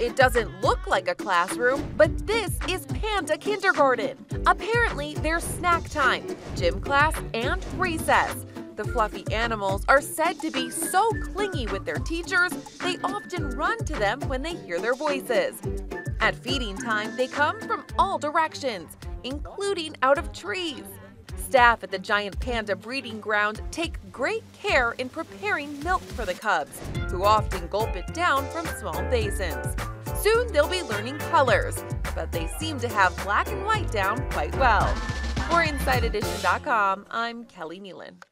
It doesn't look like a classroom, but this is Panda Kindergarten. Apparently, there's snack time, gym class, and recess. The fluffy animals are said to be so clingy with their teachers, they often run to them when they hear their voices. At feeding time, they come from all directions, including out of trees. Staff at the giant panda breeding ground take great care in preparing milk for the cubs, who often gulp it down from small basins. Soon they'll be learning colors, but they seem to have black and white down quite well. For InsideEdition.com, I'm Keleigh Nealon.